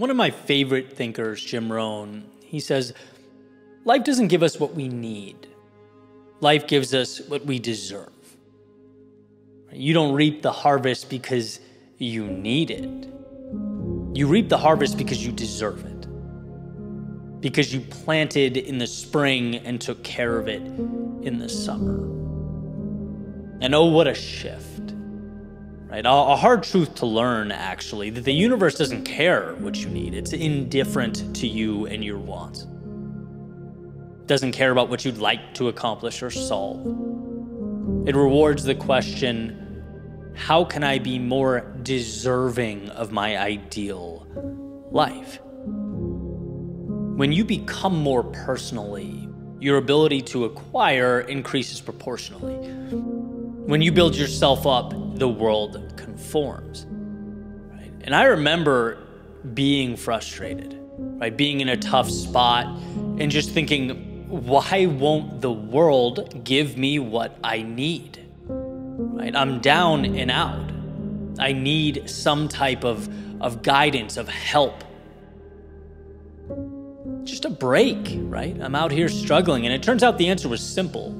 One of my favorite thinkers, Jim Rohn, he says, Life doesn't give us what we need, life gives us what we deserve. You don't reap the harvest because you need it, you reap the harvest because you deserve it. Because you planted in the spring and took care of it in the summer. And oh, what a shift right? A, hard truth to learn, actually, that the universe doesn't care what you need. It's indifferent to you and your wants. It doesn't care about what you'd like to accomplish or solve. It rewards the question, how can I be more deserving of my ideal life? When you become more personally, your ability to acquire increases proportionally. When you build yourself up, the world conforms. Right? And I remember being frustrated, right? Being in a tough spot and just thinking, why won't the world give me what I need? Right? I'm down and out. I need some type of, of guidance, of help. Just a break, right? I'm out here struggling. And it turns out the answer was simple.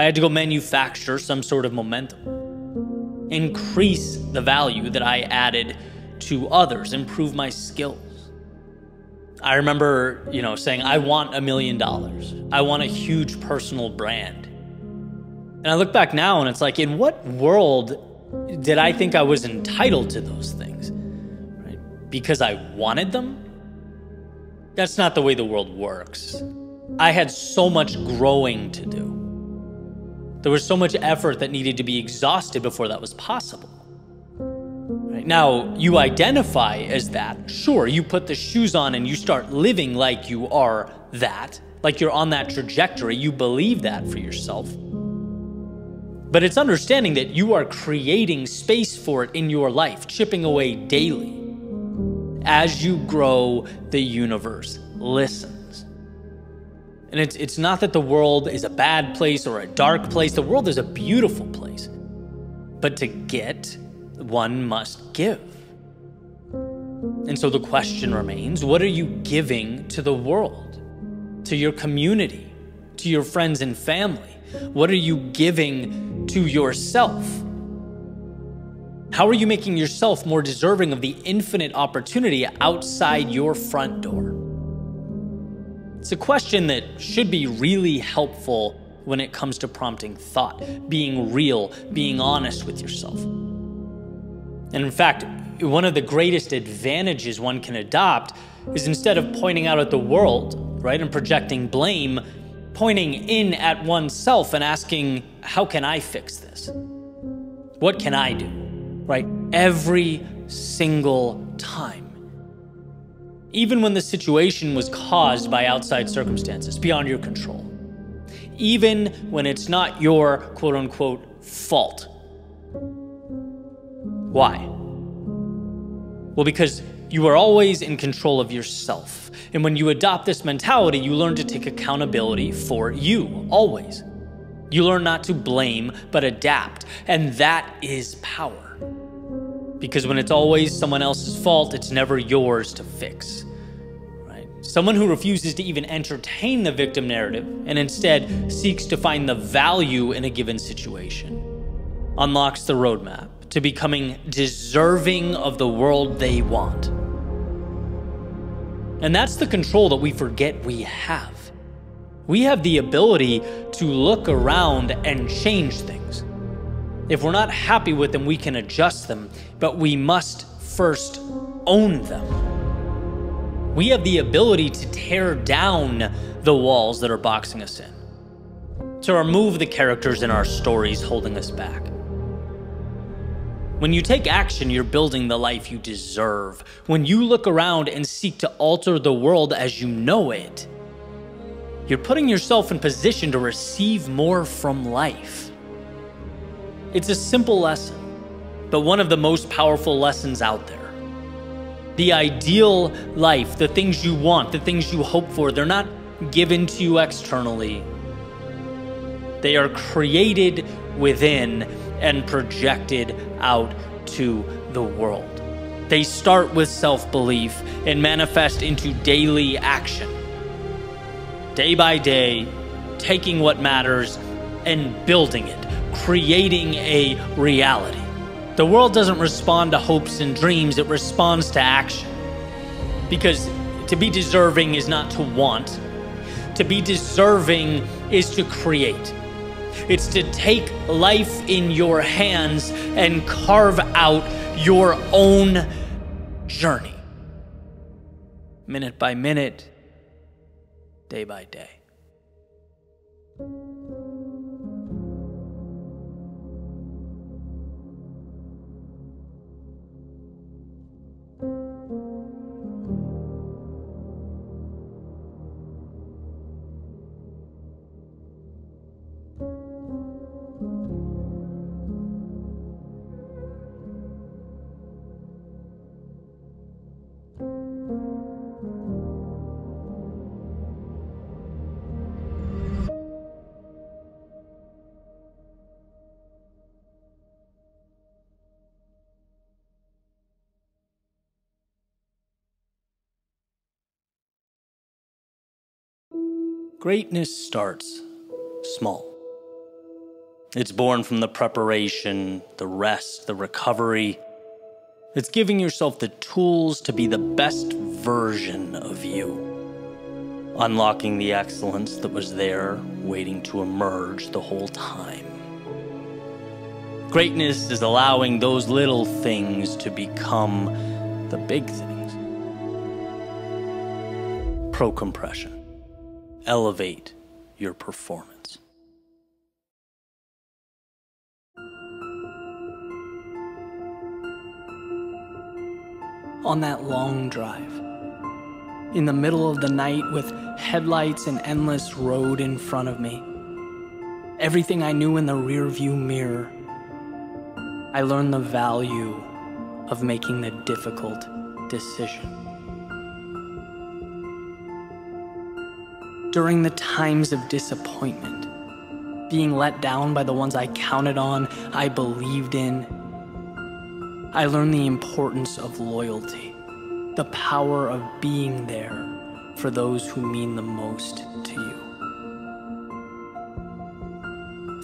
I had to go manufacture some sort of momentum increase the value that I added to others, improve my skills. I remember, you know, saying, I want a million dollars. I want a huge personal brand. And I look back now and it's like, in what world did I think I was entitled to those things? Right? Because I wanted them? That's not the way the world works. I had so much growing to do. There was so much effort that needed to be exhausted before that was possible. Right? Now, you identify as that. Sure, you put the shoes on and you start living like you are that, like you're on that trajectory. You believe that for yourself. But it's understanding that you are creating space for it in your life, chipping away daily. As you grow, the universe listens. And it's, it's not that the world is a bad place or a dark place, the world is a beautiful place. But to get, one must give. And so the question remains what are you giving to the world, to your community, to your friends and family? What are you giving to yourself? How are you making yourself more deserving of the infinite opportunity outside your front door? It's a question that should be really helpful when it comes to prompting thought, being real, being honest with yourself. And in fact, one of the greatest advantages one can adopt is instead of pointing out at the world, right, and projecting blame, pointing in at oneself and asking, How can I fix this? What can I do? Right? Every single time even when the situation was caused by outside circumstances beyond your control, even when it's not your quote unquote fault. Why? Well, because you are always in control of yourself. And when you adopt this mentality, you learn to take accountability for you, always. You learn not to blame, but adapt. And that is power. Because when it's always someone else's fault, it's never yours to fix. Right? Someone who refuses to even entertain the victim narrative and instead seeks to find the value in a given situation unlocks the roadmap to becoming deserving of the world they want. And that's the control that we forget we have. We have the ability to look around and change things. If we're not happy with them, we can adjust them, but we must first own them. We have the ability to tear down the walls that are boxing us in, to remove the characters in our stories holding us back. When you take action, you're building the life you deserve. When you look around and seek to alter the world as you know it, you're putting yourself in position to receive more from life. It's a simple lesson, but one of the most powerful lessons out there. The ideal life, the things you want, the things you hope for, they're not given to you externally. They are created within and projected out to the world. They start with self belief and manifest into daily action. Day by day, taking what matters and building it, creating a reality. The world doesn't respond to hopes and dreams, it responds to action. Because to be deserving is not to want, to be deserving is to create. It's to take life in your hands and carve out your own journey. Minute by minute, day by day. Greatness starts small. It's born from the preparation, the rest, the recovery. It's giving yourself the tools to be the best version of you, unlocking the excellence that was there, waiting to emerge the whole time. Greatness is allowing those little things to become the big things. Pro compression elevate your performance. On that long drive, in the middle of the night with headlights and endless road in front of me, everything I knew in the rearview mirror, I learned the value of making the difficult decision. During the times of disappointment, being let down by the ones I counted on, I believed in. I learned the importance of loyalty, the power of being there for those who mean the most to you.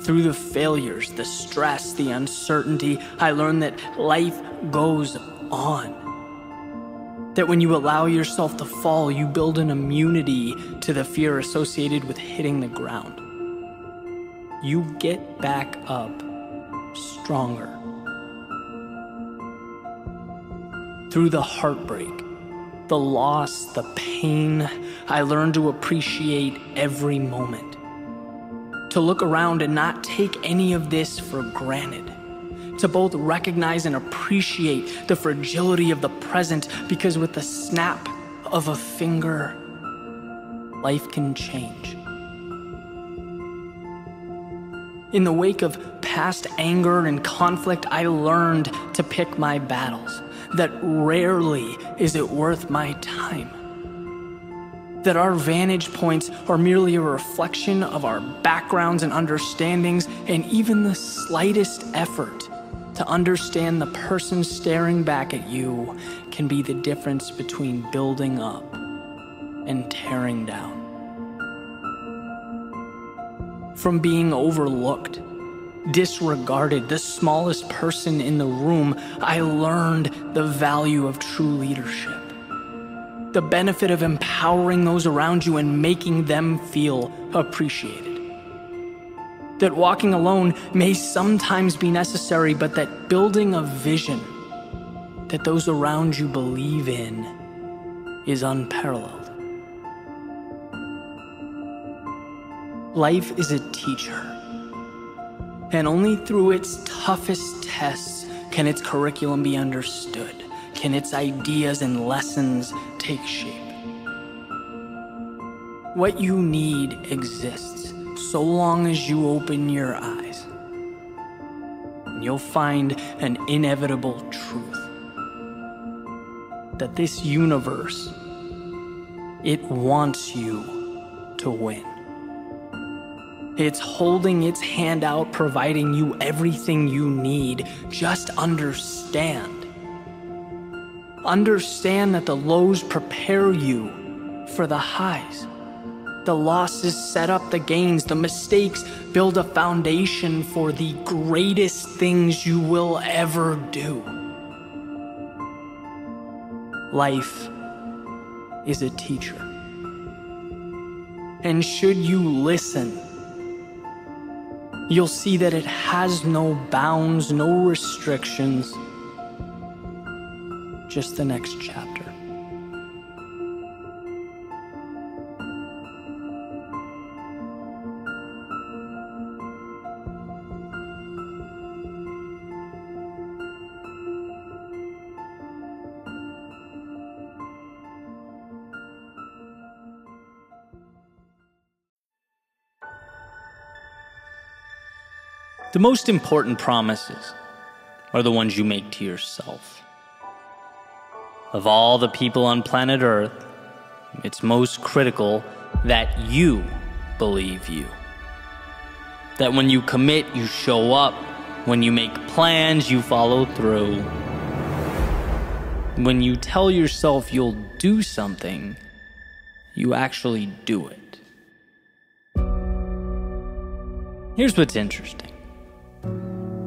Through the failures, the stress, the uncertainty, I learned that life goes on that when you allow yourself to fall, you build an immunity to the fear associated with hitting the ground. You get back up stronger. Through the heartbreak, the loss, the pain, I learned to appreciate every moment. To look around and not take any of this for granted to both recognize and appreciate the fragility of the present because with the snap of a finger, life can change. In the wake of past anger and conflict, I learned to pick my battles, that rarely is it worth my time. That our vantage points are merely a reflection of our backgrounds and understandings, and even the slightest effort to understand the person staring back at you can be the difference between building up and tearing down. From being overlooked, disregarded, the smallest person in the room, I learned the value of true leadership. The benefit of empowering those around you and making them feel appreciated that walking alone may sometimes be necessary, but that building a vision that those around you believe in is unparalleled. Life is a teacher, and only through its toughest tests can its curriculum be understood, can its ideas and lessons take shape. What you need exists so long as you open your eyes. And you'll find an inevitable truth that this universe, it wants you to win. It's holding its hand out, providing you everything you need. Just understand understand that the lows prepare you for the highs. The losses set up the gains, the mistakes build a foundation for the greatest things you will ever do. Life is a teacher. And should you listen, you'll see that it has no bounds, no restrictions, just the next chapter. The most important promises are the ones you make to yourself. Of all the people on planet Earth, it's most critical that you believe you. That when you commit, you show up. When you make plans, you follow through. When you tell yourself you'll do something, you actually do it. Here's what's interesting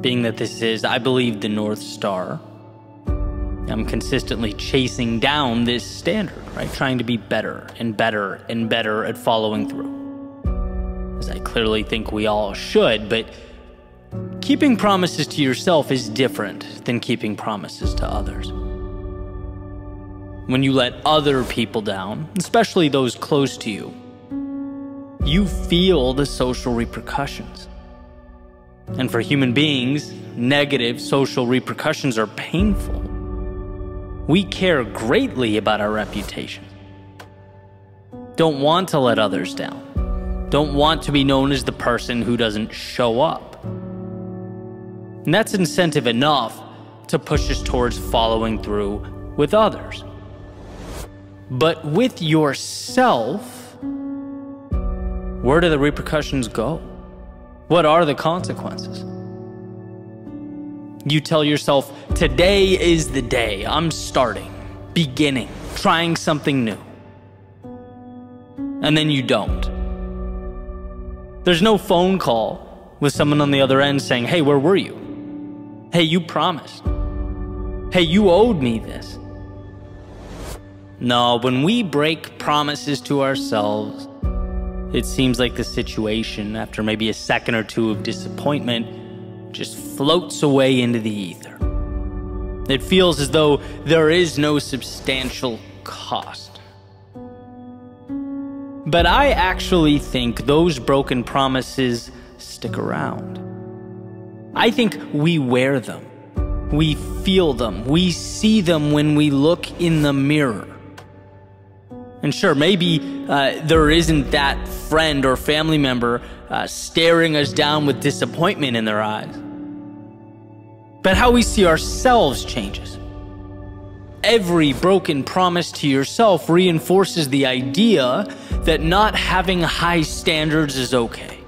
being that this is, I believe, the North Star. I'm consistently chasing down this standard, right? Trying to be better and better and better at following through. As I clearly think we all should, but keeping promises to yourself is different than keeping promises to others. When you let other people down, especially those close to you, you feel the social repercussions. And for human beings, negative social repercussions are painful. We care greatly about our reputation. Don't want to let others down. Don't want to be known as the person who doesn't show up. And that's incentive enough to push us towards following through with others. But with yourself, where do the repercussions go? What are the consequences? You tell yourself, today is the day. I'm starting, beginning, trying something new. And then you don't. There's no phone call with someone on the other end saying, hey, where were you? Hey, you promised. Hey, you owed me this. No, when we break promises to ourselves, it seems like the situation, after maybe a second or two of disappointment, just floats away into the ether. It feels as though there is no substantial cost. But I actually think those broken promises stick around. I think we wear them. We feel them. We see them when we look in the mirror. And sure, maybe uh, there isn't that friend or family member uh, staring us down with disappointment in their eyes. But how we see ourselves changes. Every broken promise to yourself reinforces the idea that not having high standards is okay.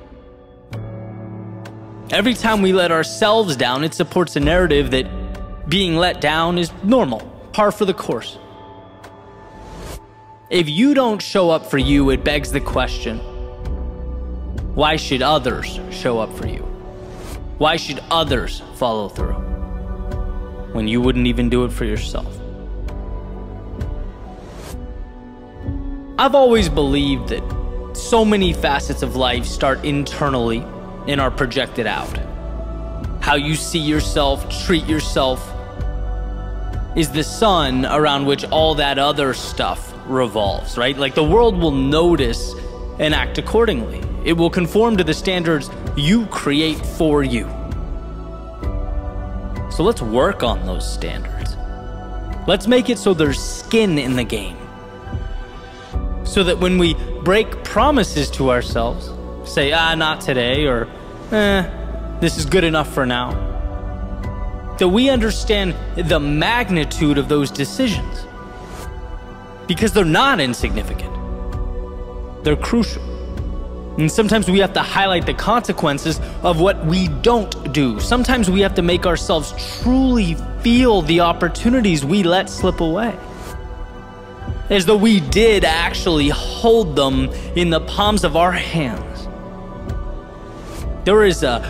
Every time we let ourselves down, it supports a narrative that being let down is normal, par for the course. If you don't show up for you, it begs the question why should others show up for you? Why should others follow through when you wouldn't even do it for yourself? I've always believed that so many facets of life start internally and are projected out. How you see yourself, treat yourself, is the sun around which all that other stuff revolves, right? Like the world will notice and act accordingly. It will conform to the standards you create for you. So let's work on those standards. Let's make it so there's skin in the game. So that when we break promises to ourselves, say, ah, not today, or eh, this is good enough for now, that we understand the magnitude of those decisions because they're not insignificant. They're crucial. And sometimes we have to highlight the consequences of what we don't do. Sometimes we have to make ourselves truly feel the opportunities we let slip away. As though we did actually hold them in the palms of our hands. There is a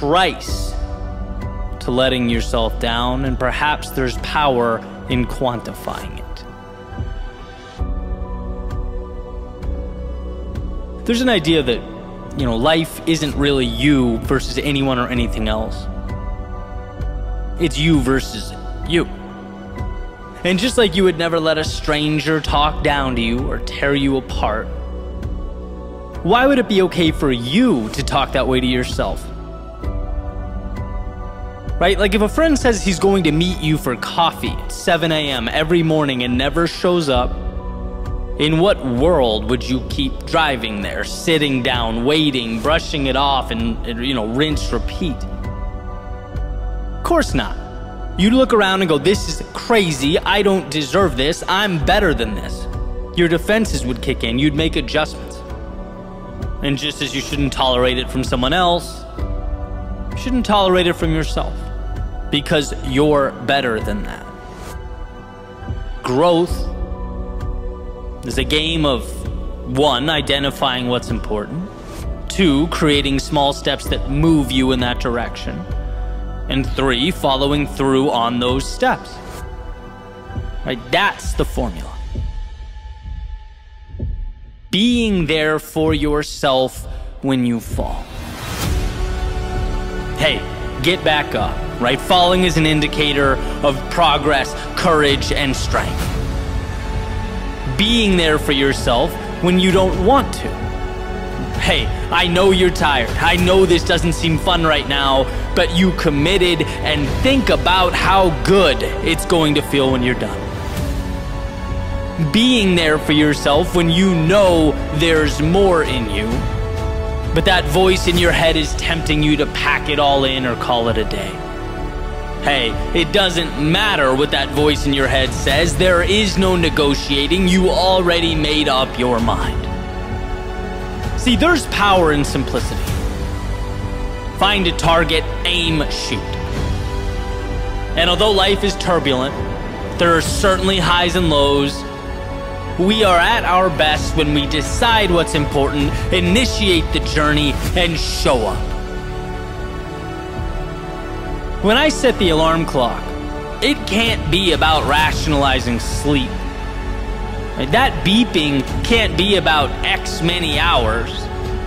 price to letting yourself down, and perhaps there's power in quantifying it. There's an idea that, you know, life isn't really you versus anyone or anything else. It's you versus you. And just like you would never let a stranger talk down to you or tear you apart, why would it be okay for you to talk that way to yourself? Right? Like if a friend says he's going to meet you for coffee at 7 a.m. every morning and never shows up, in what world would you keep driving there, sitting down, waiting, brushing it off, and, you know, rinse, repeat? Of course not. You'd look around and go, This is crazy. I don't deserve this. I'm better than this. Your defenses would kick in. You'd make adjustments. And just as you shouldn't tolerate it from someone else, you shouldn't tolerate it from yourself because you're better than that. Growth is a game of one, identifying what's important, two, creating small steps that move you in that direction, and three, following through on those steps. Right? That's the formula. Being there for yourself when you fall. Hey, get back up, right? Falling is an indicator of progress, courage, and strength being there for yourself when you don't want to. Hey, I know you're tired. I know this doesn't seem fun right now, but you committed and think about how good it's going to feel when you're done. Being there for yourself when you know there's more in you, but that voice in your head is tempting you to pack it all in or call it a day. Hey, it doesn't matter what that voice in your head says. There is no negotiating. You already made up your mind. See, there's power in simplicity. Find a target, aim, shoot. And although life is turbulent, there are certainly highs and lows. We are at our best when we decide what's important, initiate the journey, and show up. When I set the alarm clock, it can't be about rationalizing sleep. That beeping can't be about X many hours.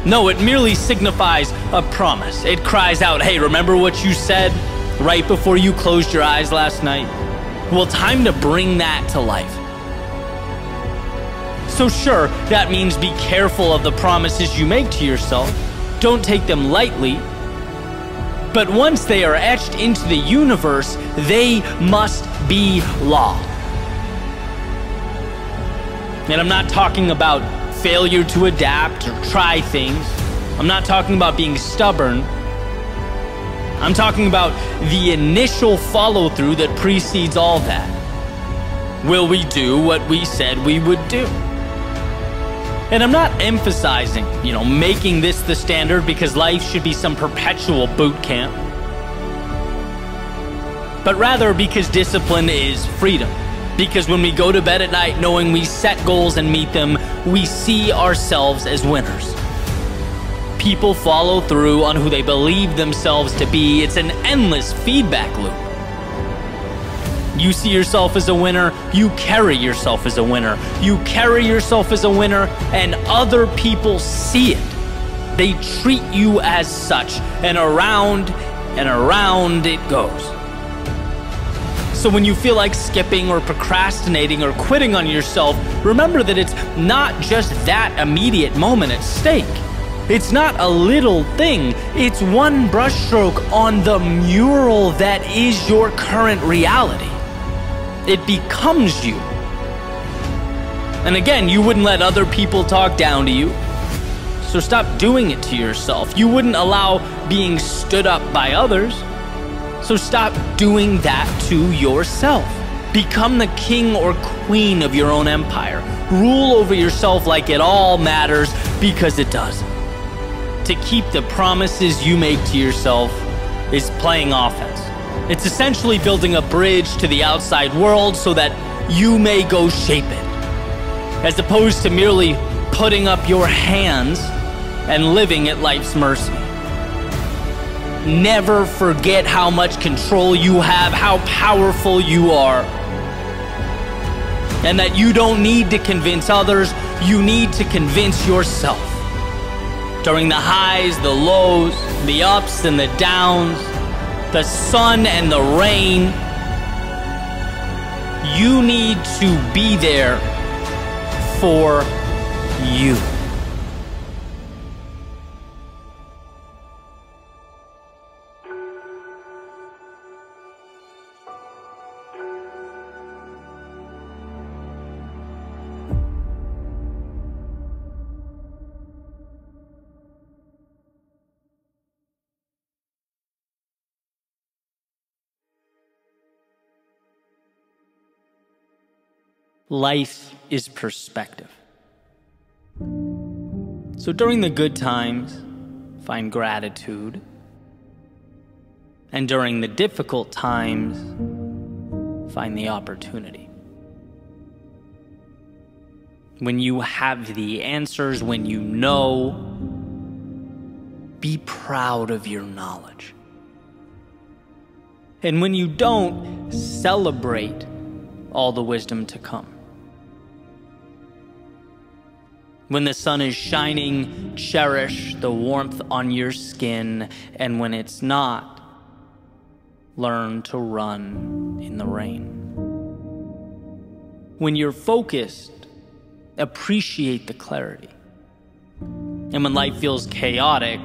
No, it merely signifies a promise. It cries out, hey, remember what you said right before you closed your eyes last night? Well, time to bring that to life. So, sure, that means be careful of the promises you make to yourself. Don't take them lightly, but once they are etched into the universe, they must be law. And I'm not talking about failure to adapt or try things. I'm not talking about being stubborn. I'm talking about the initial follow through that precedes all that. Will we do what we said we would do? And I'm not emphasizing, you know, making this the standard because life should be some perpetual boot camp. But rather because discipline is freedom. Because when we go to bed at night knowing we set goals and meet them, we see ourselves as winners. People follow through on who they believe themselves to be. It's an endless feedback loop. You see yourself as a winner, you carry yourself as a winner. You carry yourself as a winner, and other people see it. They treat you as such, and around and around it goes. So when you feel like skipping or procrastinating or quitting on yourself, remember that it's not just that immediate moment at stake. It's not a little thing, it's one brushstroke on the mural that is your current reality it becomes you. And again, you wouldn't let other people talk down to you. So stop doing it to yourself. You wouldn't allow being stood up by others. So stop doing that to yourself. Become the king or queen of your own empire. Rule over yourself like it all matters because it does. to keep the promises you make to yourself is playing offense. It's essentially building a bridge to the outside world so that you may go shape it, as opposed to merely putting up your hands and living at life's mercy. Never forget how much control you have, how powerful you are, and that you don't need to convince others, you need to convince yourself. During the highs, the lows, the ups and the downs, the sun and the rain, you need to be there for you. Life is perspective. So during the good times, find gratitude. And during the difficult times, find the opportunity. When you have the answers, when you know, be proud of your knowledge. And when you don't, celebrate all the wisdom to come. When the sun is shining, cherish the warmth on your skin, and when it's not, learn to run in the rain. When you're focused, appreciate the clarity. And when life feels chaotic,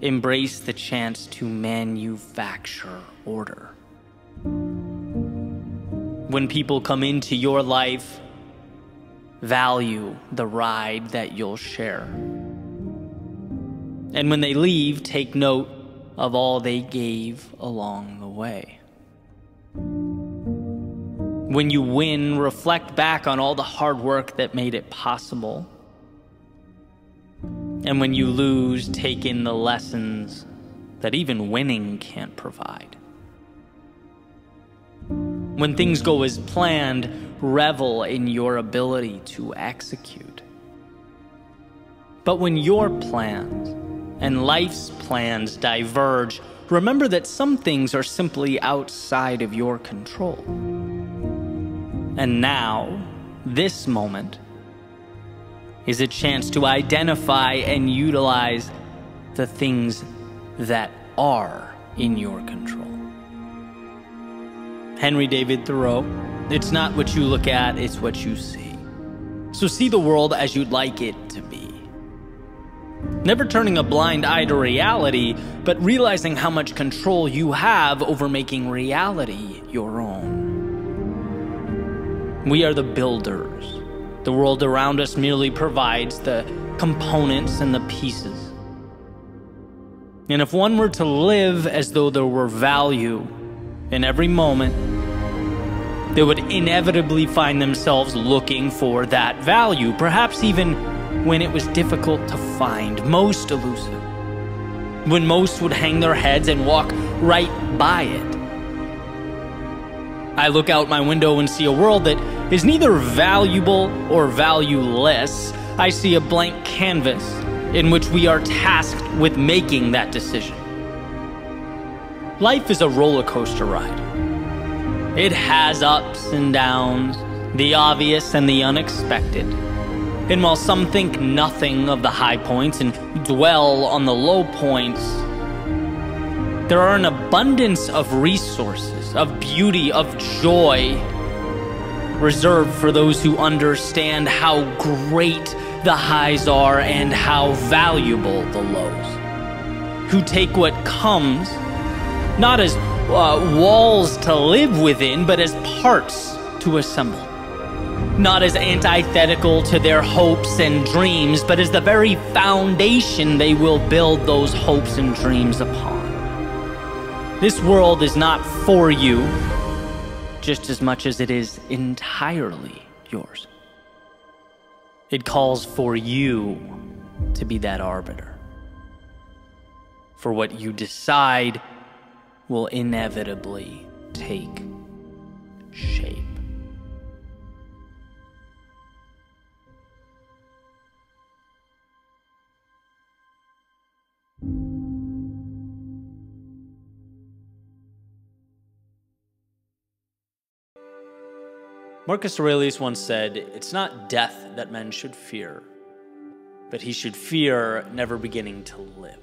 embrace the chance to manufacture order. When people come into your life, value the ride that you'll share. And when they leave, take note of all they gave along the way. When you win, reflect back on all the hard work that made it possible. And when you lose, take in the lessons that even winning can't provide. When things go as planned, revel in your ability to execute. But when your plans and life's plans diverge, remember that some things are simply outside of your control. And now, this moment, is a chance to identify and utilize the things that are in your control. Henry David Thoreau it's not what you look at, it's what you see. So see the world as you'd like it to be. Never turning a blind eye to reality, but realizing how much control you have over making reality your own. We are the builders. The world around us merely provides the components and the pieces. And if one were to live as though there were value in every moment, they would inevitably find themselves looking for that value, perhaps even when it was difficult to find, most elusive. When most would hang their heads and walk right by it. I look out my window and see a world that is neither valuable or valueless. I see a blank canvas in which we are tasked with making that decision. Life is a roller coaster ride. It has ups and downs, the obvious and the unexpected. And while some think nothing of the high points and dwell on the low points, there are an abundance of resources, of beauty, of joy reserved for those who understand how great the highs are and how valuable the lows. Who take what comes not as uh, walls to live within, but as parts to assemble. Not as antithetical to their hopes and dreams, but as the very foundation they will build those hopes and dreams upon. This world is not for you just as much as it is entirely yours. It calls for you to be that arbiter. for what you decide will inevitably take shape. Marcus Aurelius once said, It's not death that men should fear, but he should fear never beginning to live.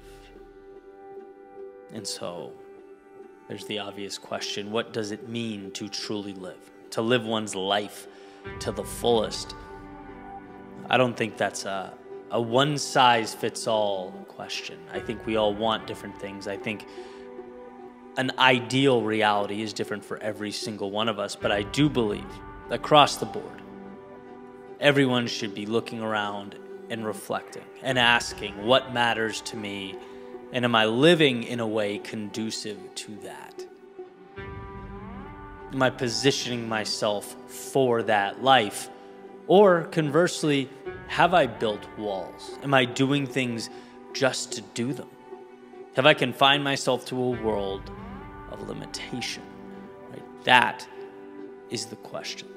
And so, there's the obvious question what does it mean to truly live? To live one's life to the fullest? I don't think that's a, a one size fits all question. I think we all want different things. I think an ideal reality is different for every single one of us, but I do believe across the board. Everyone should be looking around and reflecting and asking what matters to me and am I living in a way conducive to that? Am I positioning myself for that life? Or conversely, have I built walls? Am I doing things just to do them? Have I confined myself to a world of limitation? Right? That is the question.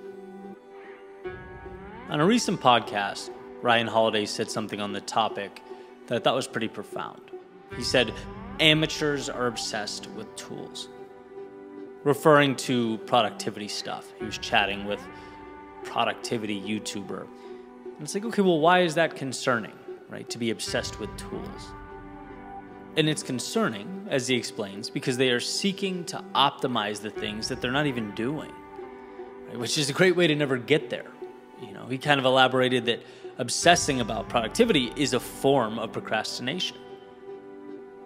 On a recent podcast, Ryan Holiday said something on the topic that I thought was pretty profound. He said, Amateurs are obsessed with tools, referring to productivity stuff. He was chatting with productivity YouTuber. And it's like, okay, well, why is that concerning, right? To be obsessed with tools. And it's concerning, as he explains, because they are seeking to optimize the things that they're not even doing, right? which is a great way to never get there. You know, he kind of elaborated that obsessing about productivity is a form of procrastination.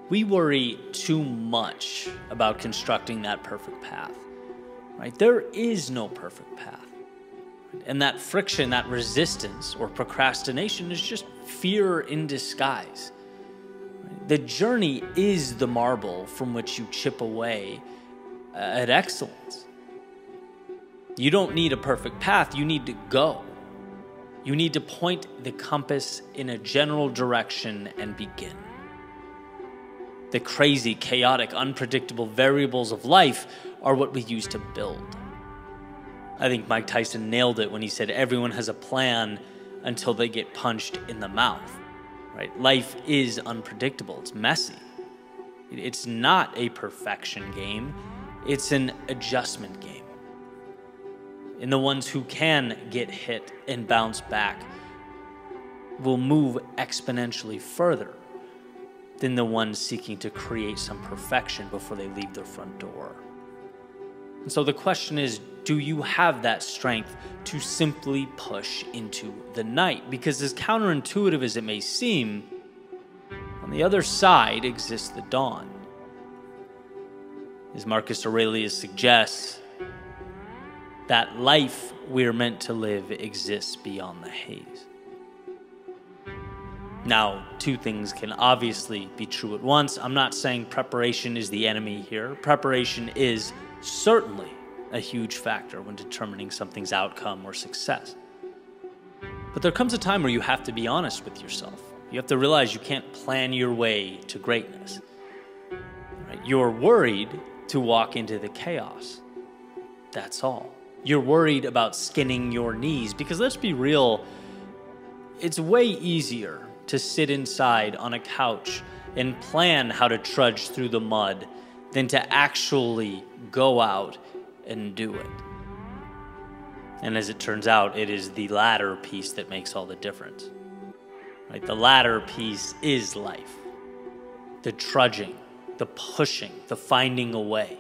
We worry too much about constructing that perfect path. Right? There is no perfect path. And that friction, that resistance or procrastination is just fear in disguise. The journey is the marble from which you chip away at excellence. You don't need a perfect path, you need to go. You need to point the compass in a general direction and begin. The crazy, chaotic, unpredictable variables of life are what we use to build. I think Mike Tyson nailed it when he said everyone has a plan until they get punched in the mouth. Right? Life is unpredictable. It's messy. It's not a perfection game. It's an adjustment game. And the ones who can get hit and bounce back will move exponentially further than the ones seeking to create some perfection before they leave their front door. And so the question is do you have that strength to simply push into the night? Because, as counterintuitive as it may seem, on the other side exists the dawn. As Marcus Aurelius suggests, that life we're meant to live exists beyond the haze. Now, two things can obviously be true at once. I'm not saying preparation is the enemy here. Preparation is certainly a huge factor when determining something's outcome or success. But there comes a time where you have to be honest with yourself. You have to realize you can't plan your way to greatness. Right? You're worried to walk into the chaos. That's all. You're worried about skinning your knees because let's be real, it's way easier to sit inside on a couch and plan how to trudge through the mud than to actually go out and do it. And as it turns out, it is the latter piece that makes all the difference. Right? The latter piece is life. The trudging, the pushing, the finding a way.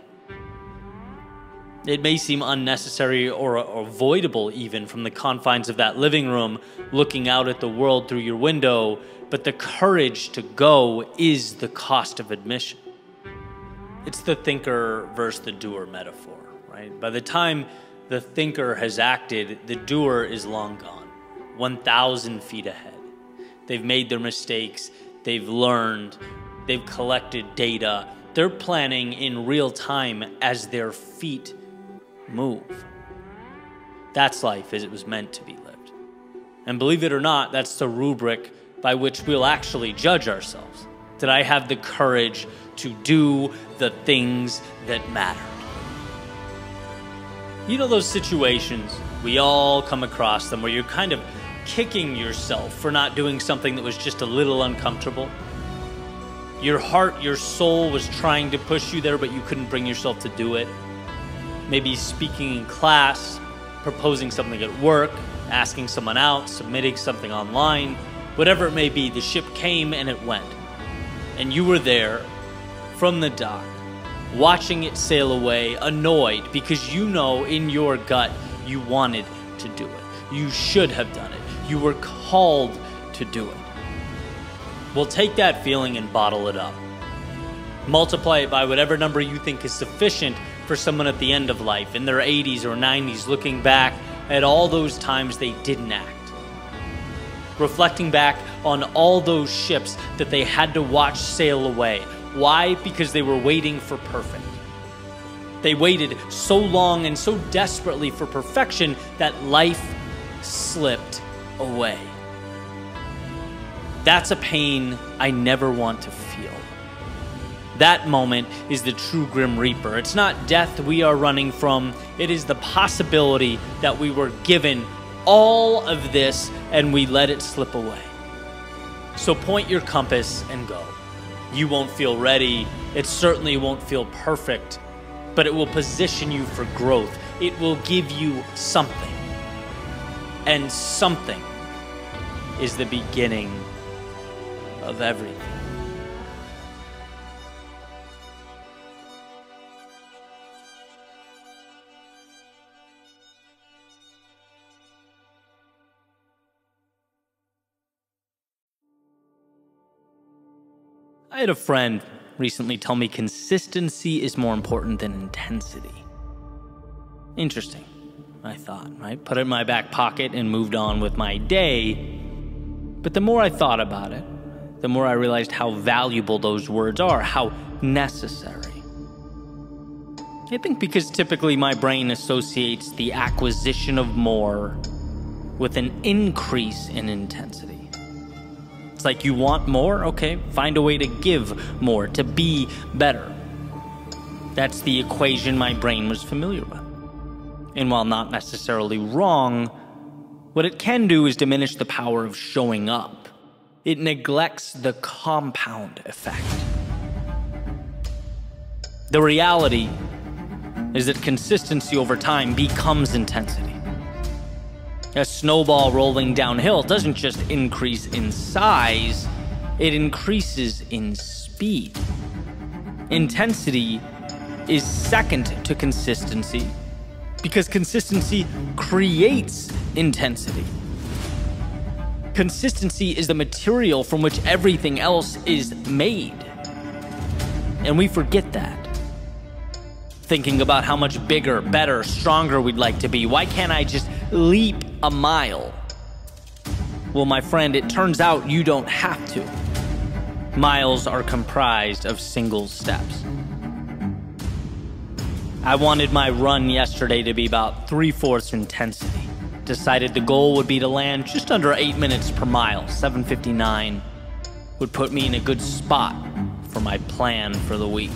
It may seem unnecessary or avoidable, even from the confines of that living room, looking out at the world through your window, but the courage to go is the cost of admission. It's the thinker versus the doer metaphor, right? By the time the thinker has acted, the doer is long gone, 1,000 feet ahead. They've made their mistakes, they've learned, they've collected data, they're planning in real time as their feet move. That's life as it was meant to be lived. And believe it or not, that's the rubric by which we'll actually judge ourselves. Did I have the courage to do the things that mattered? You know those situations, we all come across them, where you're kind of kicking yourself for not doing something that was just a little uncomfortable? Your heart, your soul was trying to push you there, but you couldn't bring yourself to do it. Maybe speaking in class, proposing something at work, asking someone out, submitting something online, whatever it may be, the ship came and it went. And you were there from the dock, watching it sail away, annoyed because you know in your gut you wanted to do it. You should have done it. You were called to do it. Well, take that feeling and bottle it up. Multiply it by whatever number you think is sufficient for someone at the end of life, in their 80s or 90s, looking back at all those times they didn't act. Reflecting back on all those ships that they had to watch sail away. Why? Because they were waiting for perfect. They waited so long and so desperately for perfection that life slipped away. That's a pain I never want to feel. That moment is the true Grim Reaper. It's not death we are running from, it is the possibility that we were given all of this and we let it slip away. So point your compass and go. You won't feel ready, it certainly won't feel perfect, but it will position you for growth. It will give you something. And something is the beginning of everything. I had a friend recently tell me consistency is more important than intensity. Interesting, I thought. I put it in my back pocket and moved on with my day but the more I thought about it, the more I realized how valuable those words are, how necessary. I think because typically my brain associates the acquisition of more with an increase in intensity. It's like you want more, okay, find a way to give more, to be better. That's the equation my brain was familiar with. And while not necessarily wrong, what it can do is diminish the power of showing up. It neglects the compound effect. The reality is that consistency over time becomes intensity. A snowball rolling downhill doesn't just increase in size, it increases in speed. Intensity is second to consistency because consistency creates intensity. Consistency is the material from which everything else is made. And we forget that. Thinking about how much bigger, better, stronger we'd like to be. Why can't I just leap a mile? Well, my friend, it turns out you don't have to. Miles are comprised of single steps. I wanted my run yesterday to be about three fourths intensity. Decided the goal would be to land just under 8 minutes per mile, 759. Would put me in a good spot for my plan for the week.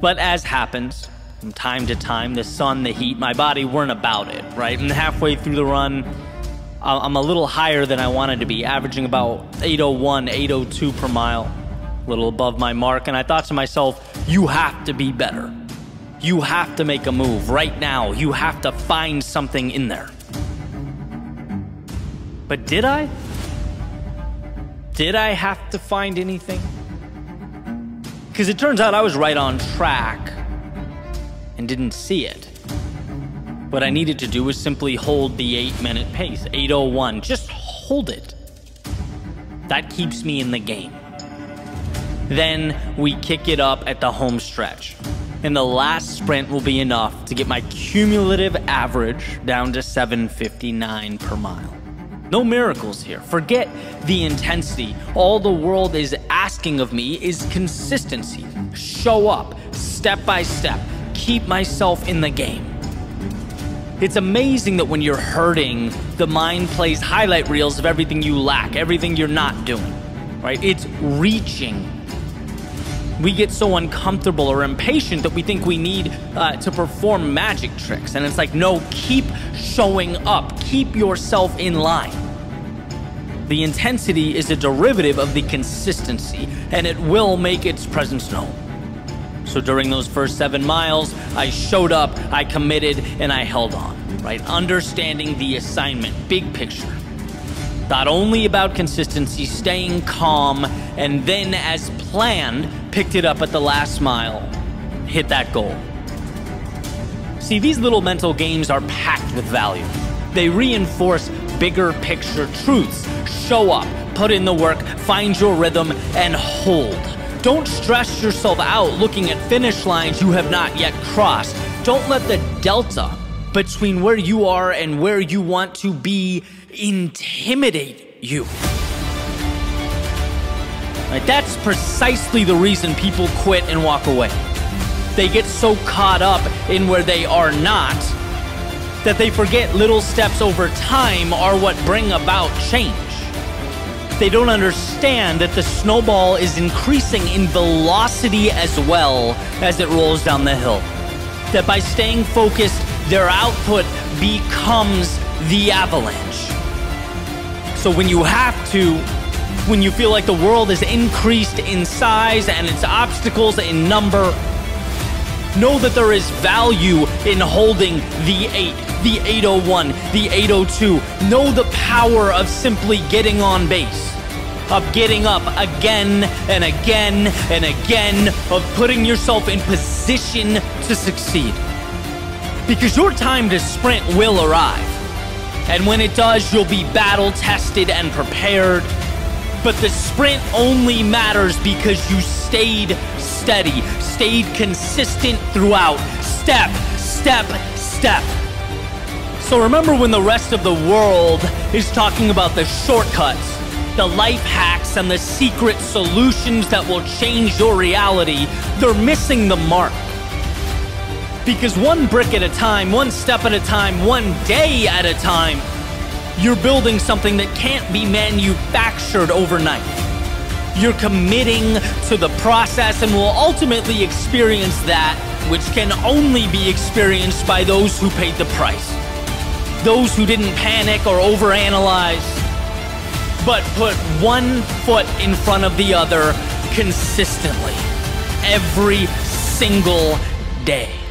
But as happens, from time to time, the sun, the heat, my body weren't about it, right? And halfway through the run, I'm a little higher than I wanted to be, averaging about 801, 802 per mile, a little above my mark. And I thought to myself, you have to be better. You have to make a move right now. You have to find something in there. But did I? Did I have to find anything? Because it turns out I was right on track and didn't see it. What I needed to do was simply hold the 8 minute pace, 801. Just hold it. That keeps me in the game. Then we kick it up at the home stretch and the last sprint will be enough to get my cumulative average down to 759 per mile. No miracles here. Forget the intensity. All the world is asking of me is consistency. Show up, step by step, keep myself in the game. It's amazing that when you're hurting, the mind plays highlight reels of everything you lack, everything you're not doing. right? It's reaching. We get so uncomfortable or impatient that we think we need uh, to perform magic tricks. And it's like, no, keep showing up, keep yourself in line. The intensity is a derivative of the consistency, and it will make its presence known. So during those first seven miles, I showed up, I committed, and I held on, right? Understanding the assignment, big picture. Not only about consistency, staying calm, and then, as planned, picked it up at the last mile, hit that goal. See, these little mental games are packed with value. They reinforce bigger picture truths. Show up, put in the work, find your rhythm, and hold. Don't stress yourself out looking at finish lines you have not yet crossed. Don't let the delta between where you are and where you want to be intimidate you. Right, that's precisely the reason people quit and walk away. They get so caught up in where they are not that they forget little steps over time are what bring about change they don't understand that the snowball is increasing in velocity as well as it rolls down the hill. That by staying focused, their output becomes the avalanche. So when you have to, when you feel like the world is increased in size and its obstacles in number, know that there is value in holding the 8, the 801, the 802. Know the power of simply getting on base of getting up again and again and again, of putting yourself in position to succeed. Because your time to sprint will arrive. And when it does, you'll be battle tested and prepared. But the sprint only matters because you stayed steady, stayed consistent throughout, step, step, step. So remember when the rest of the world is talking about the shortcuts the life hacks and the secret solutions that will change your reality, they're missing the mark. Because one brick at a time, one step at a time, one day at a time, you're building something that can't be manufactured overnight. You're committing to the process and will ultimately experience that which can only be experienced by those who paid the price. Those who didn't panic or overanalyze, but put one foot in front of the other consistently every single day.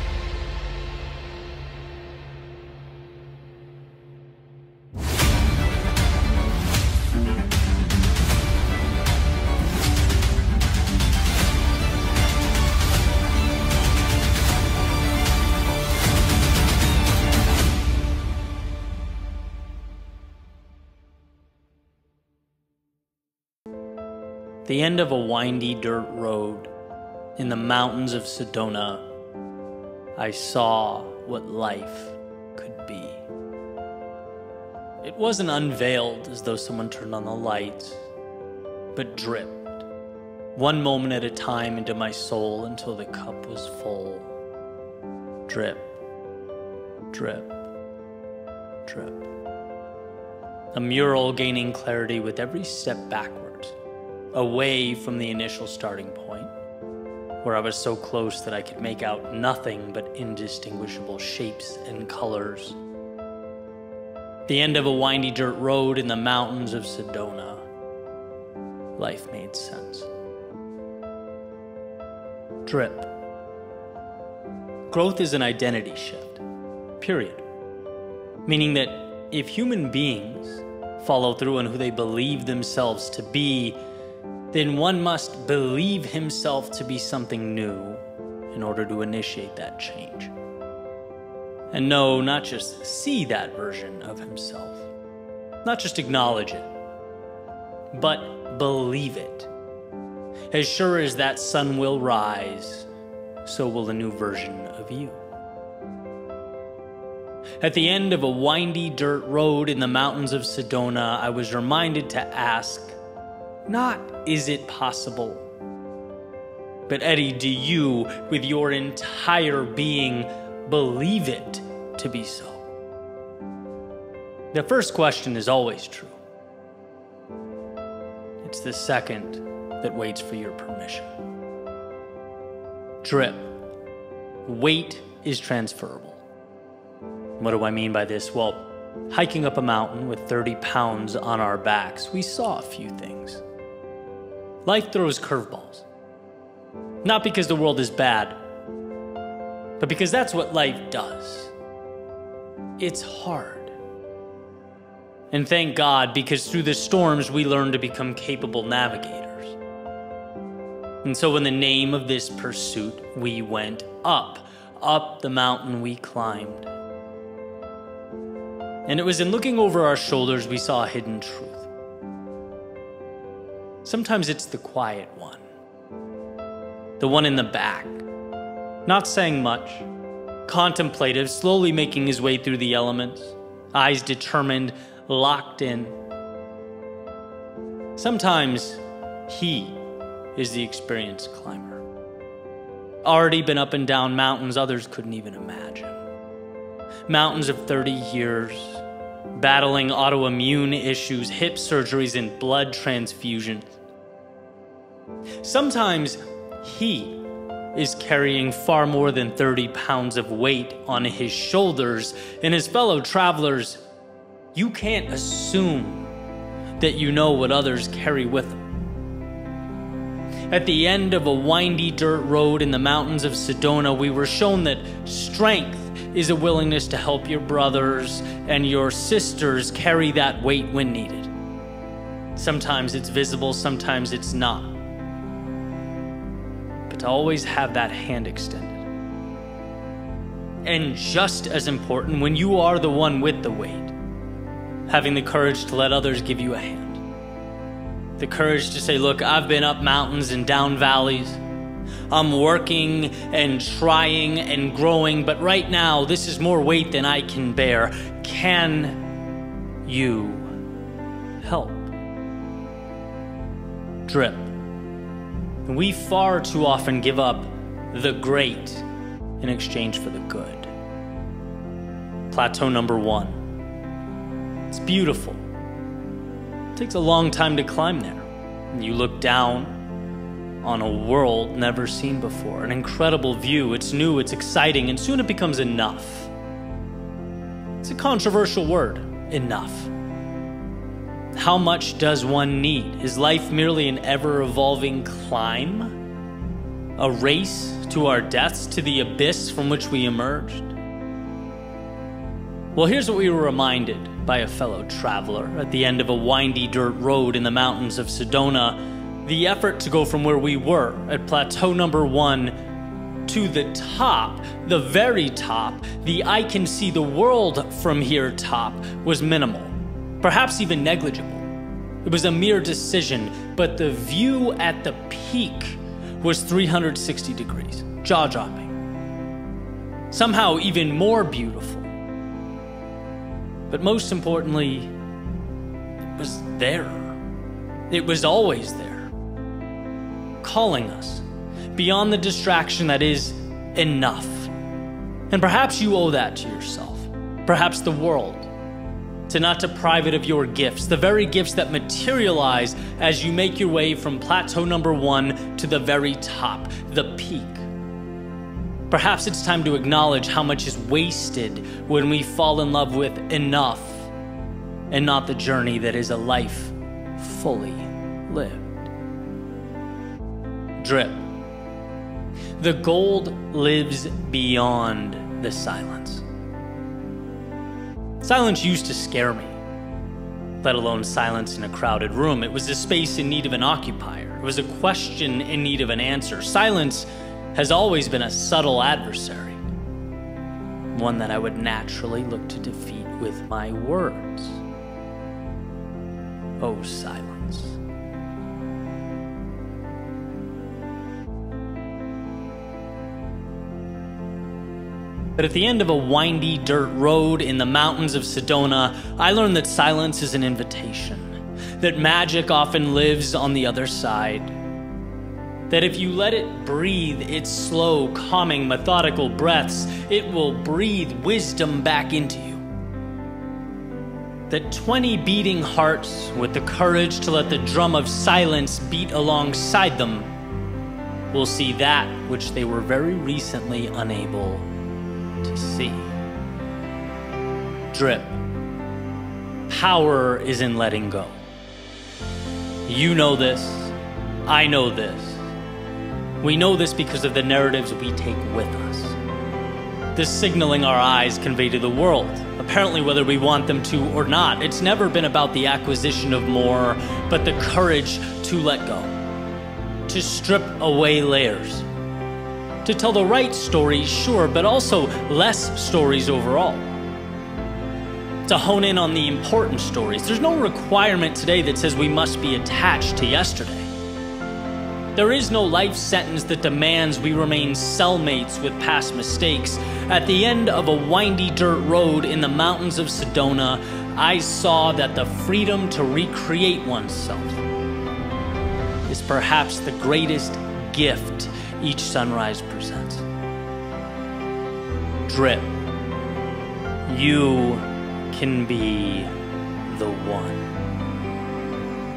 The end of a windy dirt road in the mountains of Sedona, I saw what life could be. It wasn't unveiled as though someone turned on the lights, but dripped, one moment at a time, into my soul until the cup was full. Drip, drip, drip. A mural gaining clarity with every step backward away from the initial starting point, where I was so close that I could make out nothing but indistinguishable shapes and colors. The end of a windy dirt road in the mountains of Sedona. Life made sense. Drip. Growth is an identity shift, period. Meaning that if human beings follow through on who they believe themselves to be, then one must believe himself to be something new in order to initiate that change. And no, not just see that version of himself, not just acknowledge it, but believe it. As sure as that sun will rise, so will a new version of you. At the end of a windy dirt road in the mountains of Sedona, I was reminded to ask not is it possible? But Eddie, do you, with your entire being, believe it to be so? The first question is always true. it's the second that waits for your permission. Drip. Weight is transferable. What do I mean by this? Well, hiking up a mountain with 30 pounds on our backs, we saw a few things. Life throws curveballs. Not because the world is bad, but because that's what life does. It's hard. And thank God, because through the storms, we learn to become capable navigators. And so, in the name of this pursuit, we went up, up the mountain we climbed. And it was in looking over our shoulders we saw a hidden truth. Sometimes it's the quiet one, the one in the back, not saying much, contemplative, slowly making his way through the elements, eyes determined, locked in. Sometimes he is the experienced climber. Already been up and down mountains others couldn't even imagine. Mountains of 30 years, battling autoimmune issues, hip surgeries, and blood transfusions. Sometimes he is carrying far more than 30 pounds of weight on his shoulders, and his fellow travelers, you can't assume that you know what others carry with them. At the end of a windy dirt road in the mountains of Sedona, we were shown that strength is a willingness to help your brothers and your sisters carry that weight when needed. Sometimes it's visible, sometimes it's not. To always have that hand extended. And just as important, when you are the one with the weight, having the courage to let others give you a hand. The courage to say, Look, I've been up mountains and down valleys. I'm working and trying and growing, but right now, this is more weight than I can bear. Can you help? Drip. We far too often give up the great in exchange for the good. Plateau number one. It's beautiful. It takes a long time to climb there. You look down on a world never seen before. An incredible view. It's new, it's exciting, and soon it becomes enough. It's a controversial word enough. How much does one need? Is life merely an ever evolving climb? A race to our deaths, to the abyss from which we emerged? Well, here's what we were reminded by a fellow traveler at the end of a windy dirt road in the mountains of Sedona the effort to go from where we were at plateau number one to the top, the very top, the I can see the world from here top was minimal, perhaps even negligible. It was a mere decision, but the view at the peak was 360 degrees, jaw dropping. Somehow even more beautiful. But most importantly, it was there. It was always there calling us beyond the distraction that is enough. And perhaps you owe that to yourself, perhaps the world, to not deprive it of your gifts, the very gifts that materialize as you make your way from plateau number one to the very top, the peak. Perhaps it's time to acknowledge how much is wasted when we fall in love with enough and not the journey that is a life fully lived drip. The gold lives beyond the silence. Silence used to scare me, let alone silence in a crowded room. It was a space in need of an occupier, it was a question in need of an answer. Silence has always been a subtle adversary, one that I would naturally look to defeat with my words. Oh, silence. But at the end of a windy dirt road in the mountains of Sedona, I learned that silence is an invitation, that magic often lives on the other side. That if you let it breathe its slow, calming, methodical breaths, it will breathe wisdom back into you. that 20 beating hearts with the courage to let the drum of silence beat alongside them will see that which they were very recently unable to see. Drip. Power is in letting go. You know this. I know this. We know this because of the narratives we take with us. The signaling our eyes convey to the world, apparently, whether we want them to or not. It's never been about the acquisition of more, but the courage to let go, to strip away layers, to tell the right stories, sure, but also less stories overall to hone in on the important stories. There's no requirement today that says we must be attached to yesterday. There is no life sentence that demands we remain cellmates with past mistakes. At the end of a windy dirt road in the mountains of Sedona, I saw that the freedom to recreate oneself is perhaps the greatest gift each sunrise presents. Drip. You can be the one.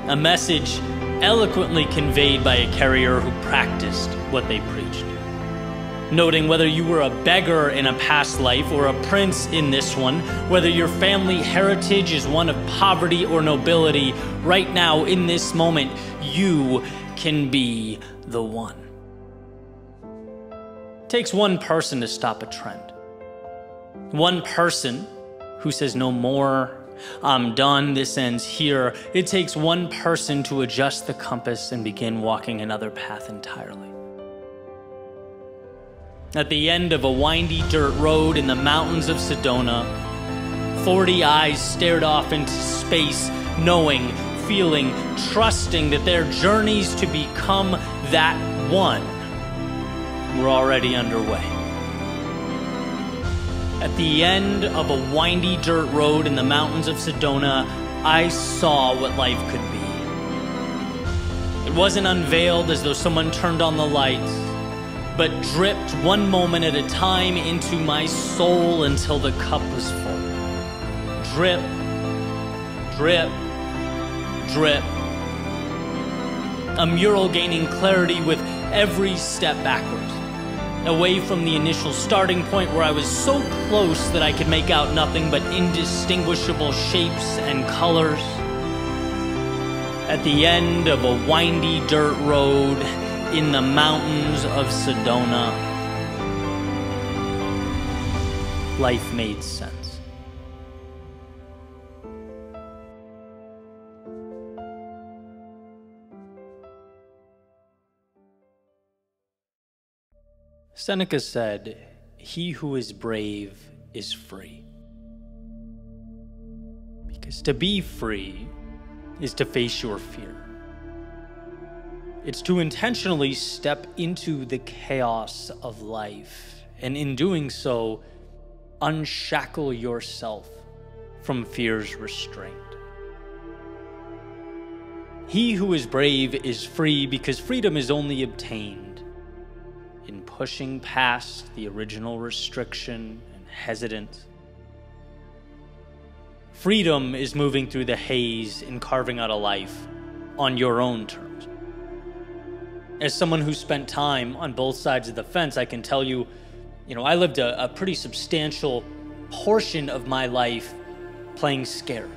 A message eloquently conveyed by a carrier who practiced what they preached. Noting whether you were a beggar in a past life or a prince in this one, whether your family heritage is one of poverty or nobility, right now in this moment, you can be the one. It takes one person to stop a trend. One person who says, No more, I'm done, this ends here. It takes one person to adjust the compass and begin walking another path entirely. At the end of a windy dirt road in the mountains of Sedona, 40 eyes stared off into space, knowing, feeling, trusting that their journeys to become that one were already underway. At the end of a windy dirt road in the mountains of Sedona, I saw what life could be. It wasn't unveiled as though someone turned on the lights, but dripped one moment at a time into my soul until the cup was full. Drip, drip, drip. A mural gaining clarity with every step backwards away from the initial starting point where I was so close that I could make out nothing but indistinguishable shapes and colors. At the end of a windy dirt road in the mountains of Sedona, life made sense. Seneca said, He who is brave is free. Because to be free is to face your fear. It's to intentionally step into the chaos of life, and in doing so, unshackle yourself from fear's restraint. He who is brave is free because freedom is only obtained in pushing past the original restriction and hesitance. Freedom is moving through the haze and carving out a life on your own terms. As someone who spent time on both sides of the fence, I can tell you, you know, I lived a, a pretty substantial portion of my life playing scared,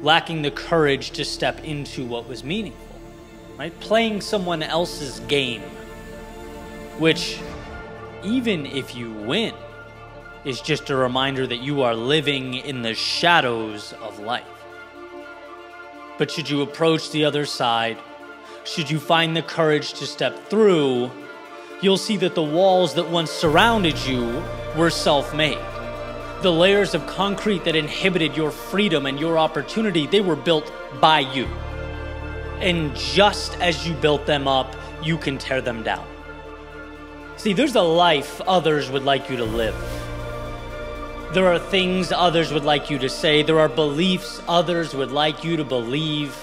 lacking the courage to step into what was meaningful, right? Playing someone else's game which, even if you win, is just a reminder that you are living in the shadows of life. But should you approach the other side, should you find the courage to step through, you'll see that the walls that once surrounded you were self made. The layers of concrete that inhibited your freedom and your opportunity, they were built by you. And just as you built them up, you can tear them down. See, there's a life others would like you to live. There are things others would like you to say. There are beliefs others would like you to believe.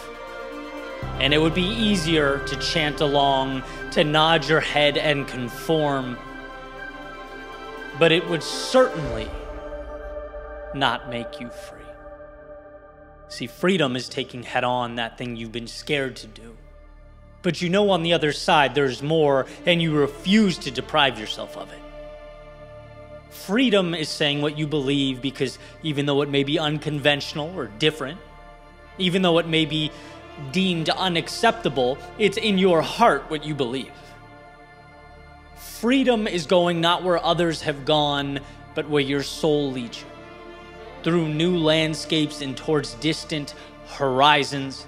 And it would be easier to chant along, to nod your head and conform. But it would certainly not make you free. See, freedom is taking head on that thing you've been scared to do. But you know on the other side there's more, and you refuse to deprive yourself of it. Freedom is saying what you believe because even though it may be unconventional or different, even though it may be deemed unacceptable, it's in your heart what you believe. Freedom is going not where others have gone, but where your soul leads you. Through new landscapes and towards distant horizons.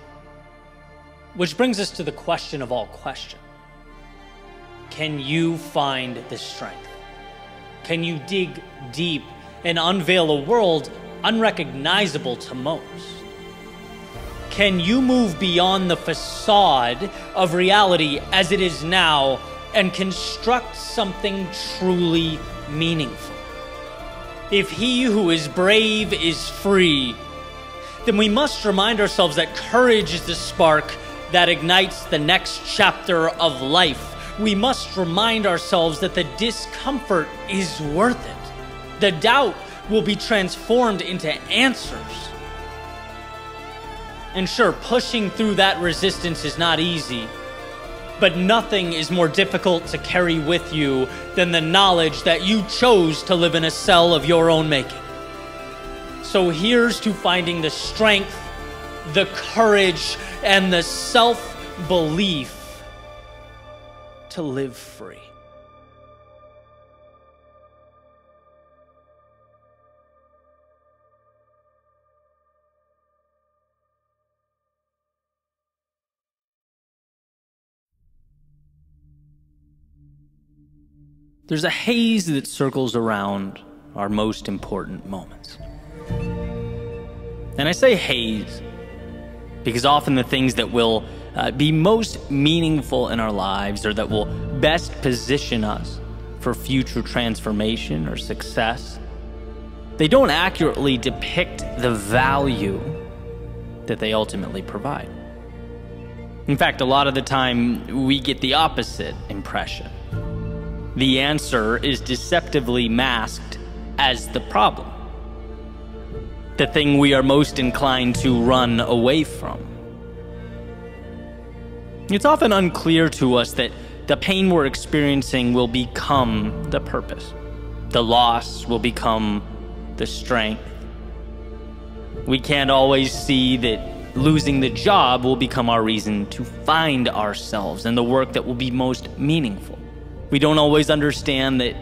Which brings us to the question of all questions Can you find the strength? Can you dig deep and unveil a world unrecognizable to most? Can you move beyond the facade of reality as it is now and construct something truly meaningful? If he who is brave is free, then we must remind ourselves that courage is the spark that ignites the next chapter of life. We must remind ourselves that the discomfort is worth it. The doubt will be transformed into answers. And sure, pushing through that resistance is not easy, but nothing is more difficult to carry with you than the knowledge that you chose to live in a cell of your own making. So here's to finding the strength, the courage, and the self belief to live free. There's a haze that circles around our most important moments. And I say haze because often the things that will uh, be most meaningful in our lives or that will best position us for future transformation or success, they don't accurately depict the value that they ultimately provide. In fact, a lot of the time we get the opposite impression. The answer is deceptively masked as the problem. The thing we are most inclined to run away from. It's often unclear to us that the pain we're experiencing will become the purpose. The loss will become the strength. We can't always see that losing the job will become our reason to find ourselves and the work that will be most meaningful. We don't always understand that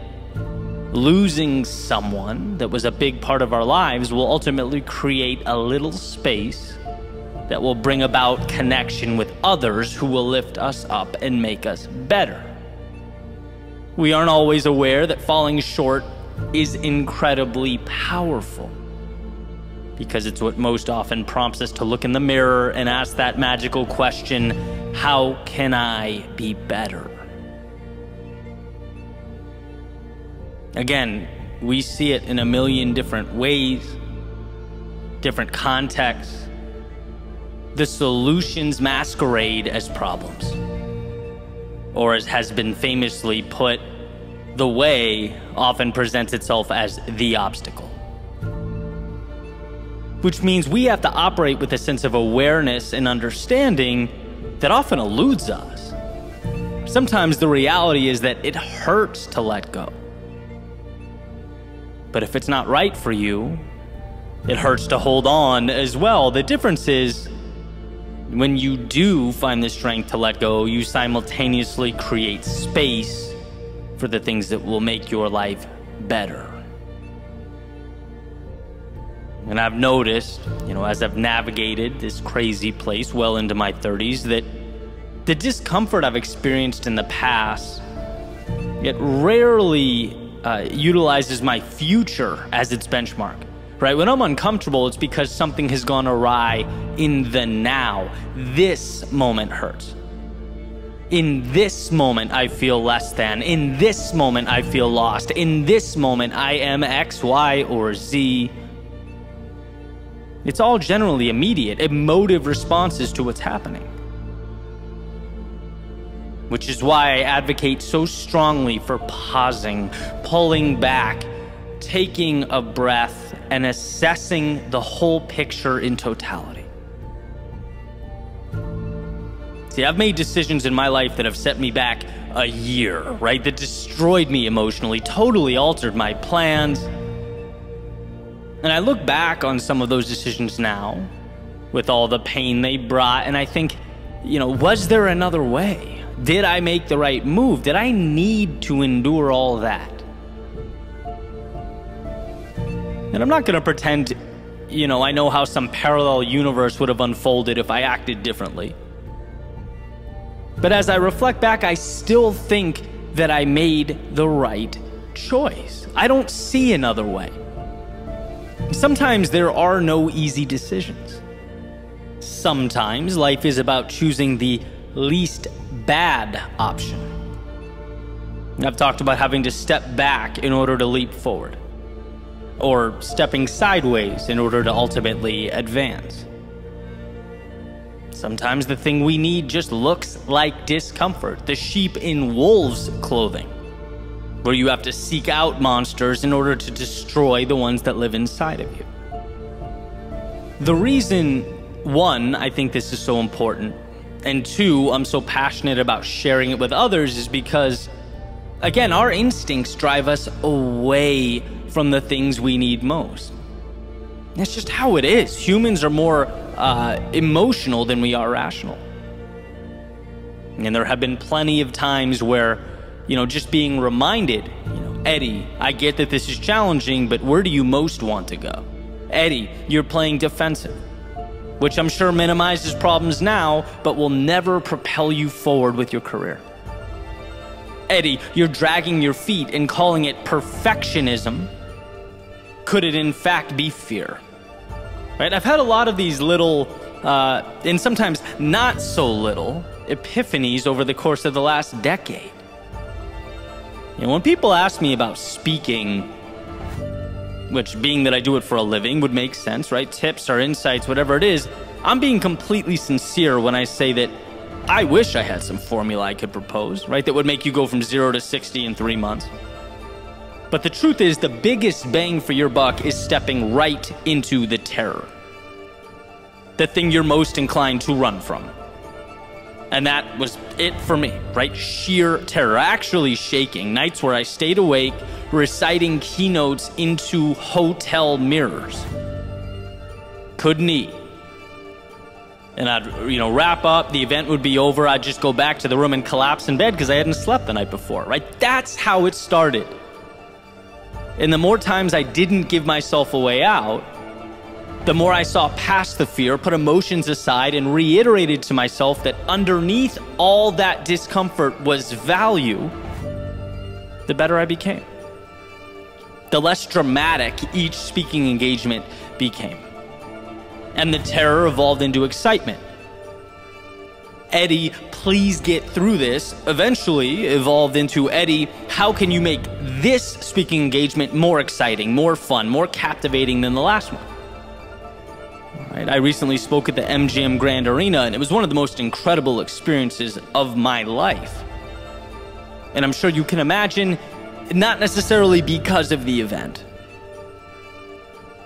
losing someone that was a big part of our lives will ultimately create a little space that will bring about connection with others who will lift us up and make us better. We aren't always aware that falling short is incredibly powerful because it's what most often prompts us to look in the mirror and ask that magical question how can I be better? Again, we see it in a million different ways, different contexts. The solutions masquerade as problems. Or, as has been famously put, the way often presents itself as the obstacle. Which means we have to operate with a sense of awareness and understanding that often eludes us. Sometimes the reality is that it hurts to let go. But if it's not right for you, it hurts to hold on as well. The difference is when you do find the strength to let go, you simultaneously create space for the things that will make your life better. And I've noticed, you know, as I've navigated this crazy place well into my 30s, that the discomfort I've experienced in the past, it rarely uh, utilizes my future as its benchmark. Right? When I'm uncomfortable, it's because something has gone awry in the now. This moment hurts. In this moment, I feel less than. In this moment, I feel lost. In this moment, I am X, Y, or Z. It's all generally immediate, emotive responses to what's happening which is why I advocate so strongly for pausing, pulling back, taking a breath, and assessing the whole picture in totality. See, I've made decisions in my life that have set me back a year, right? That destroyed me emotionally, totally altered my plans. And I look back on some of those decisions now with all the pain they brought, and I think, you know, was there another way? Did I make the right move? Did I need to endure all that? And I'm not going to pretend, you know, I know how some parallel universe would have unfolded if I acted differently. But as I reflect back, I still think that I made the right choice. I don't see another way. Sometimes there are no easy decisions. Sometimes life is about choosing the least bad option. I've talked about having to step back in order to leap forward, or stepping sideways in order to ultimately advance. Sometimes the thing we need just looks like discomfort, the sheep in wolves' clothing, where you have to seek out monsters in order to destroy the ones that live inside of you. The reason, one, I think this is so important, and two, I'm so passionate about sharing it with others is because, again, our instincts drive us away from the things we need most. That's just how it is. Humans are more uh, emotional than we are rational. And there have been plenty of times where, you know, just being reminded, you know, Eddie, I get that this is challenging, but where do you most want to go? Eddie, you're playing defensive, which I'm sure minimizes problems now, but will never propel you forward with your career. Eddie, you're dragging your feet and calling it perfectionism. Could it in fact be fear? right? I've had a lot of these little, uh, and sometimes not so little, epiphanies over the course of the last decade. You know, when people ask me about speaking, which being that I do it for a living would make sense, right? Tips or insights, whatever it is, I'm being completely sincere when I say that I wish I had some formula I could propose, right? That would make you go from zero to 60 in three months. But the truth is, the biggest bang for your buck is stepping right into the terror. The thing you're most inclined to run from. And that was it for me, right? Sheer terror. Actually shaking. Nights where I stayed awake, reciting keynotes into hotel mirrors. Couldn't eat. And I'd, you know, wrap up, the event would be over, I'd just go back to the room and collapse in bed because I hadn't slept the night before, right? That's how it started. And the more times I didn't give myself a way out, the more I saw past the fear, put emotions aside, and reiterated to myself that underneath all that discomfort was value, the better I became. The less dramatic each speaking engagement became. And the terror evolved into excitement. Eddie, please get through this, eventually evolved into Eddie, how can you make this speaking engagement more exciting, more fun, more captivating than the last one? Right, I recently spoke at the MGM Grand Arena, and it was one of the most incredible experiences of my life. And I'm sure you can imagine, not necessarily because of the event,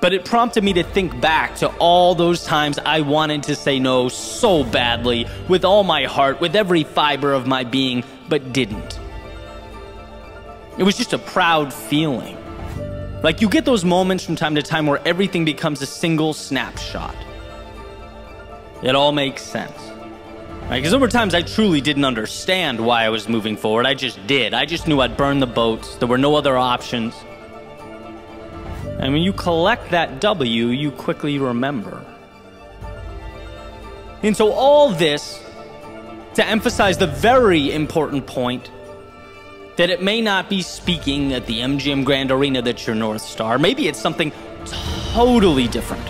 but it prompted me to think back to all those times I wanted to say no so badly, with all my heart, with every fiber of my being, but didn't. It was just a proud feeling. Like you get those moments from time to time where everything becomes a single snapshot. It all makes sense. Because right? there times I truly didn't understand why I was moving forward. I just did. I just knew I'd burn the boats. There were no other options. And when you collect that W, you quickly remember. And so, all this to emphasize the very important point that it may not be speaking at the MGM Grand Arena that's your North Star. Maybe it's something totally different.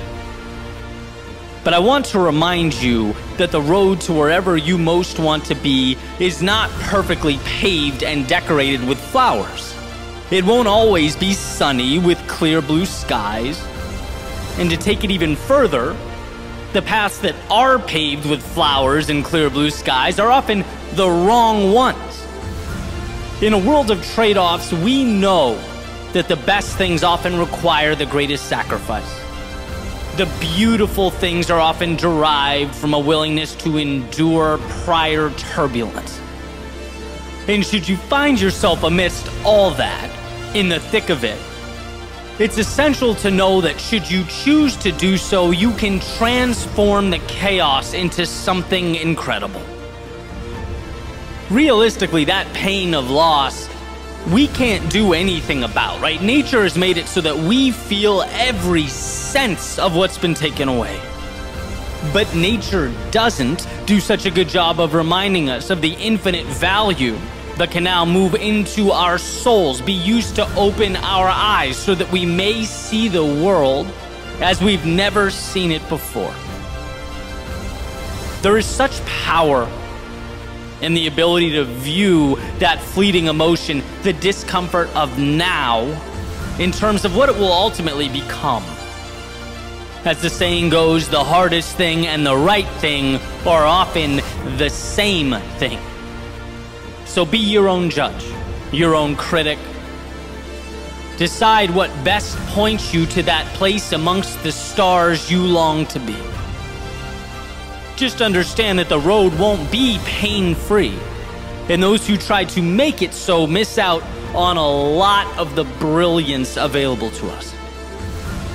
But I want to remind you that the road to wherever you most want to be is not perfectly paved and decorated with flowers. It won't always be sunny with clear blue skies. And to take it even further, the paths that are paved with flowers and clear blue skies are often the wrong ones. In a world of trade offs, we know that the best things often require the greatest sacrifice. The beautiful things are often derived from a willingness to endure prior turbulence. And should you find yourself amidst all that, in the thick of it, it's essential to know that should you choose to do so, you can transform the chaos into something incredible. Realistically, that pain of loss we can't do anything about, right? Nature has made it so that we feel every sense of what's been taken away. But nature doesn't do such a good job of reminding us of the infinite value that can now move into our souls, be used to open our eyes so that we may see the world as we've never seen it before. There is such power and the ability to view that fleeting emotion, the discomfort of now, in terms of what it will ultimately become. As the saying goes, the hardest thing and the right thing are often the same thing. So be your own judge, your own critic. Decide what best points you to that place amongst the stars you long to be. Just understand that the road won't be pain free. And those who try to make it so miss out on a lot of the brilliance available to us.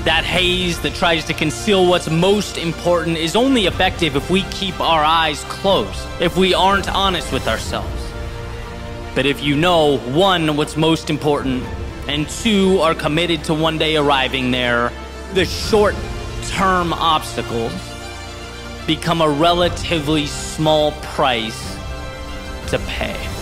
That haze that tries to conceal what's most important is only effective if we keep our eyes closed, if we aren't honest with ourselves. But if you know, one, what's most important, and two, are committed to one day arriving there, the short term obstacles become a relatively small price to pay.